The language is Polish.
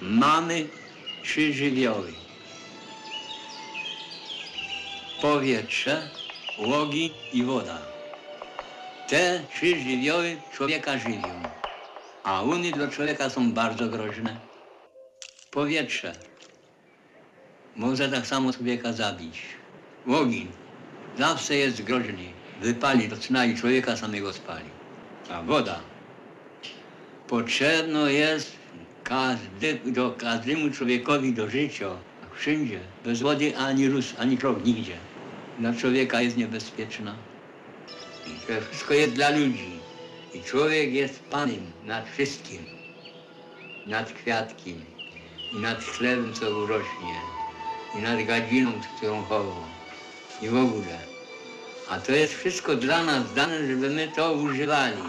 mamy trzy żywioły. Powietrze, łogi i woda. Te trzy żywioły człowieka żywią, a uny dla człowieka są bardzo groźne. Powietrze może tak samo człowieka zabić. Ogień zawsze jest groźny. Wypali, zaczyna i człowieka samego spali. A woda potrzebno jest każdy, do, każdemu człowiekowi do życia, wszędzie. Bez wody ani róż, ani krok, nigdzie. Dla człowieka jest niebezpieczna. I to wszystko jest dla ludzi. I człowiek jest Panem nad wszystkim. Nad kwiatkiem. I nad chlebem, co urośnie. I nad gadziną, którą chowa. I w ogóle. A to jest wszystko dla nas dane, żeby my to używali.